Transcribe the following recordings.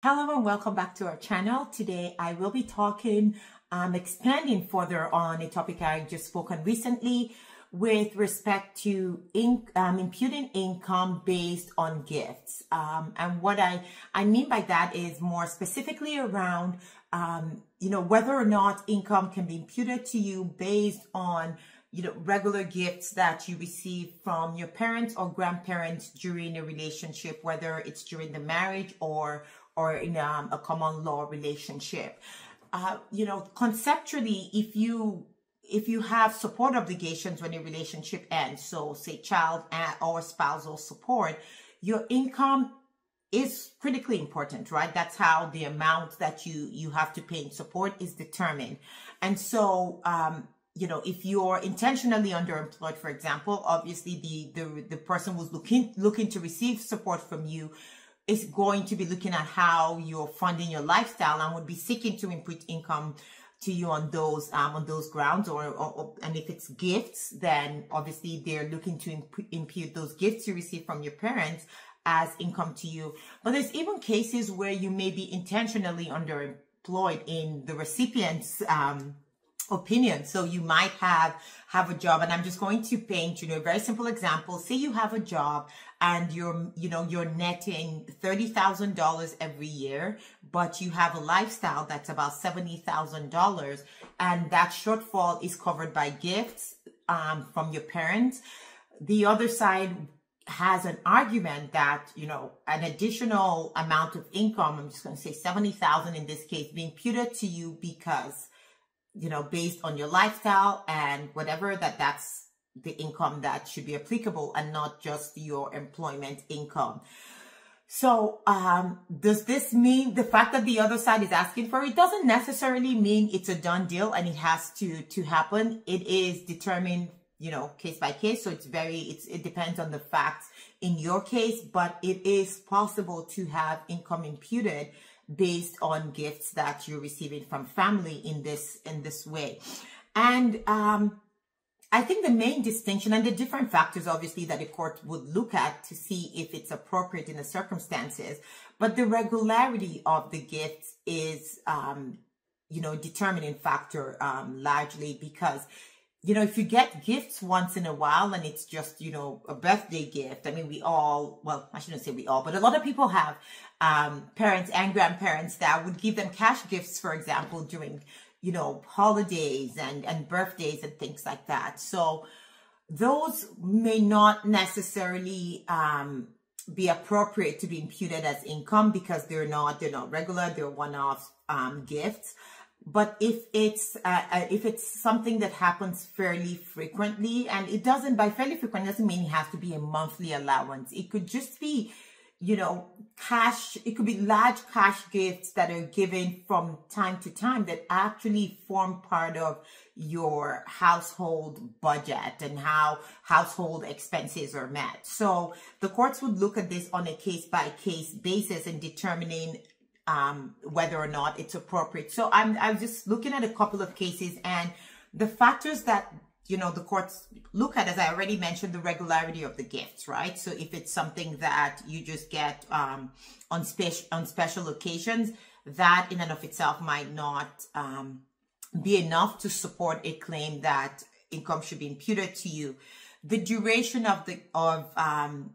Hello and welcome back to our channel. Today I will be talking, um, expanding further on a topic I just spoken recently with respect to in, um, imputing income based on gifts. Um, and what I, I mean by that is more specifically around, um, you know, whether or not income can be imputed to you based on you know, regular gifts that you receive from your parents or grandparents during a relationship, whether it's during the marriage or or in um, a common law relationship. Uh, you know, conceptually, if you if you have support obligations when your relationship ends, so say child or spousal support, your income is critically important, right? That's how the amount that you you have to pay in support is determined. And so, um, you know, if you're intentionally underemployed, for example, obviously the the the person who's looking looking to receive support from you is going to be looking at how you're funding your lifestyle and would be seeking to input income to you on those um, on those grounds or, or, or, and if it's gifts then obviously they're looking to imp- impute those gifts you receive from your parents as income to you. But there's even cases where you may be intentionally underemployed in the recipient's um, opinion. So you might have have a job and I'm just going to paint, you know, a very simple example. Say you have a job and you're, you know, you're netting $30,000 every year, but you have a lifestyle that's about $70,000 and that shortfall is covered by gifts um, from your parents. The other side has an argument that, you know, an additional amount of income, I'm just going to say 70,000 in this case, being imputed to you because you know, based on your lifestyle and whatever that that's the income that should be applicable and not just your employment income. So, um, does this mean the fact that the other side is asking for it doesn't necessarily mean it's a done deal and it has to, to happen. It is determined, you know, case by case. So it's very, it's, it depends on the facts in your case, but it is possible to have income imputed based on gifts that you're receiving from family in this in this way. And um I think the main distinction and the different factors, obviously, that a court would look at to see if it's appropriate in the circumstances, but the regularity of the gifts is, um, you know, determining factor um, largely because you know, if you get gifts once in a while and it's just, you know, a birthday gift, I mean, we all, well, I shouldn't say we all, but a lot of people have um, parents and grandparents that would give them cash gifts, for example, during, you know, holidays and, and birthdays and things like that. So those may not necessarily, um, be appropriate to be imputed as income because they're not, they're not regular, they're one-off, um, gifts. But if it's uh, uh, if it's something that happens fairly frequently, and it doesn't by fairly frequent doesn't mean it has to be a monthly allowance. It could just be, you know, cash. It could be large cash gifts that are given from time to time that actually form part of your household budget and how household expenses are met. So the courts would look at this on a case by case basis and determining um, whether or not it's appropriate. So I'm, I'm just looking at a couple of cases and the factors that, you know, the courts look at, as I already mentioned, the regularity of the gifts, right? So if it's something that you just get, um, on special, on special occasions, that in and of itself might not, um, be enough to support a claim that income should be imputed to you. The duration of the, of, um,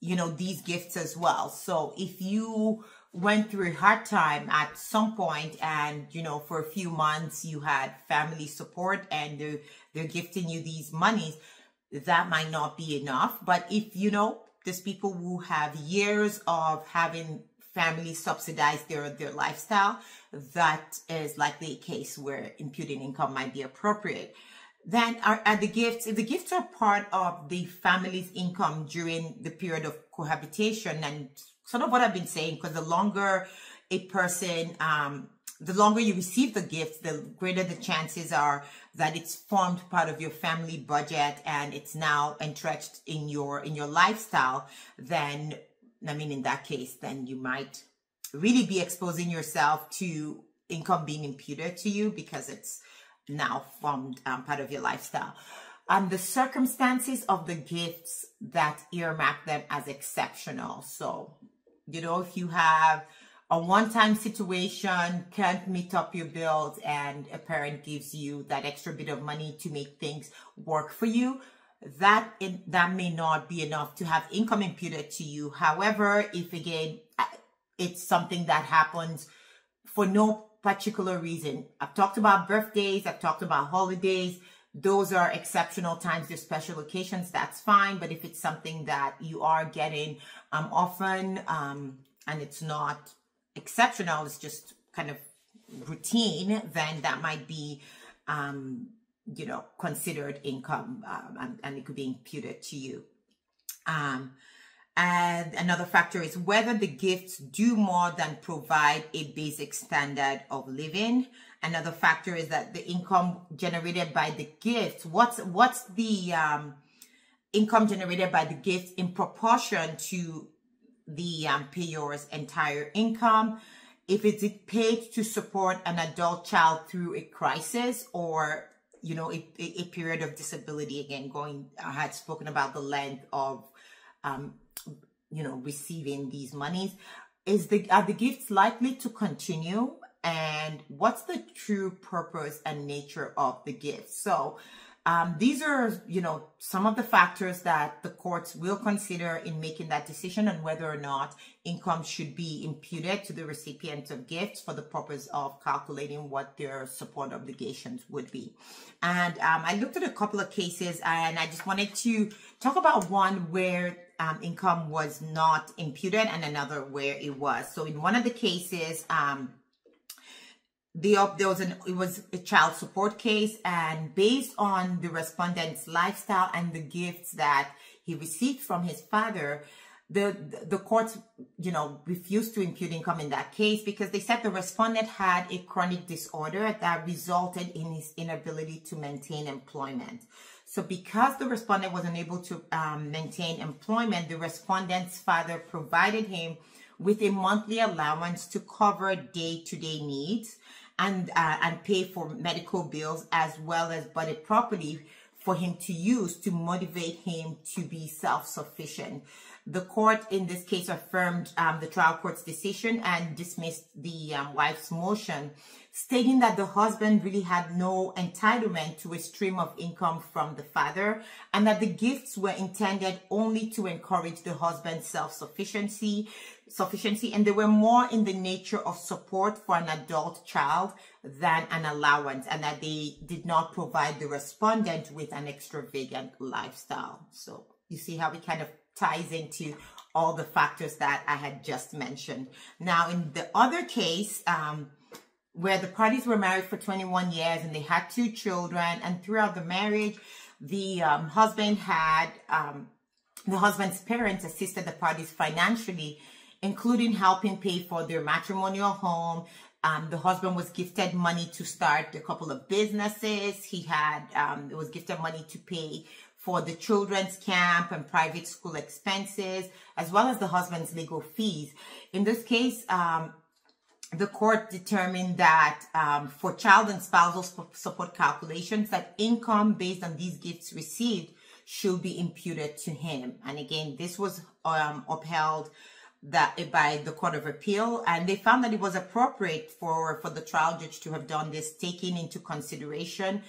you know, these gifts as well. So if you went through a hard time at some point and you know for a few months you had family support and they're, they're gifting you these monies. That might not be enough but if you know there's people who have years of having family subsidize their their lifestyle that is likely a case where imputing income might be appropriate then are, are the gifts if the gifts are part of the family's income during the period of cohabitation and sort of what I've been saying, because the longer a person, um, the longer you receive the gifts, the greater the chances are that it's formed part of your family budget and it's now entrenched in your in your lifestyle. Then, I mean, in that case, then you might really be exposing yourself to income being imputed to you because it's now formed um, part of your lifestyle and the circumstances of the gifts that earmark them as exceptional. So you know, if you have a one-time situation can't meet up your bills and a parent gives you that extra bit of money to make things work for you that that may not be enough to have income imputed to you however if again it's something that happens for no particular reason. I've talked about birthdays i've talked about holidays. Those are exceptional times they're special occasions that's fine. But if it's something that you are getting um, often um, and it's not exceptional, it's just kind of routine, then that might be, um, you know, considered income um, and, and, it could be imputed to you. And another factor is whether the gifts do more than provide a basic standard of living. Another factor is that the income generated by the gifts, what's, what's the, um, income generated by the gifts in proportion to the um, payer's entire income. If it's paid to support an adult child through a crisis or, you know, a, a period of disability, again, going, I had spoken about the length of, um, you know, receiving these monies. Is the, are the gifts likely to continue? And what's the true purpose and nature of the gift? So, um, these are, you know, some of the factors that the courts will consider in making that decision on whether or not income should be imputed to the recipient of gifts for the purpose of calculating what their support obligations would be. And um, I looked at a couple of cases and I just wanted to talk about one where um, income was not imputed and another where it was. So in one of the cases, um, the there was an it was a child support case and based on the respondent's lifestyle and the gifts that he received from his father the the courts you know refused to impute income in that case because they said the respondent had a chronic disorder that resulted in his inability to maintain employment. So because the respondent was unable to um, maintain employment the respondent's father provided him with a monthly allowance to cover day-to-day needs and uh, and pay for medical bills as well as budget property for him to use to motivate him to be self-sufficient. The court in this case affirmed um, the trial court's decision and dismissed the um, wife's motion, stating that the husband really had no entitlement to a stream of income from the father and that the gifts were intended only to encourage the husband's self-sufficiency, sufficiency, and they were more in the nature of support for an adult child than an allowance, and that they did not provide the respondent with an extravagant lifestyle. So you see how it kind of ties into all the factors that I had just mentioned. Now, in the other case, um, where the parties were married for 21 years and they had two children, and throughout the marriage, the um, husband had um, the husband's parents assisted the parties financially including helping pay for their matrimonial home. Um, the husband was gifted money to start a couple of businesses. He had, um, it was gifted money to pay for the children's camp and private school expenses, as well as the husband's legal fees. In this case, um, the court determined that um, for child and spousal support calculations, that income based on these gifts received should be imputed to him. And again, this was um, upheld that by the Court of Appeal, and they found that it was appropriate for for the trial judge to have done this, taking into consideration,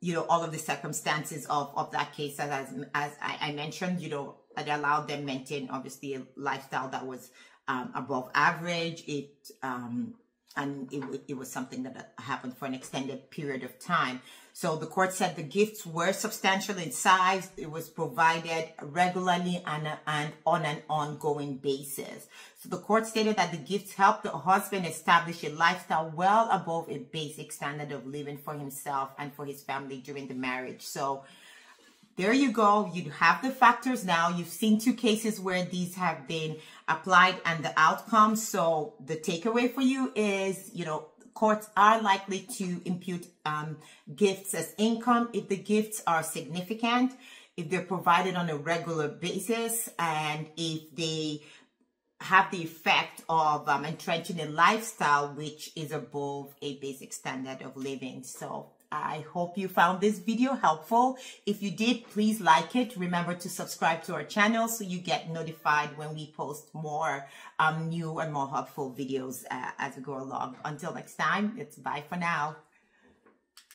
you know, all of the circumstances of of that case. As as I, I mentioned, you know, that allowed them maintain obviously a lifestyle that was um, above average. It um, and it, it was something that happened for an extended period of time. So the court said the gifts were substantial in size. It was provided regularly and, and on an ongoing basis. So the court stated that the gifts helped the husband establish a lifestyle well above a basic standard of living for himself and for his family during the marriage. So there you go. You have the factors now. You've seen two cases where these have been applied and the outcome. So the takeaway for you is, you know, courts are likely to impute um, gifts as income if the gifts are significant, if they're provided on a regular basis, and if they have the effect of um, entrenching a lifestyle which is above a basic standard of living. So I hope you found this video helpful. If you did, please like it. Remember to subscribe to our channel so you get notified when we post more um, new and more helpful videos uh, as we go along. Until next time, it's bye for now.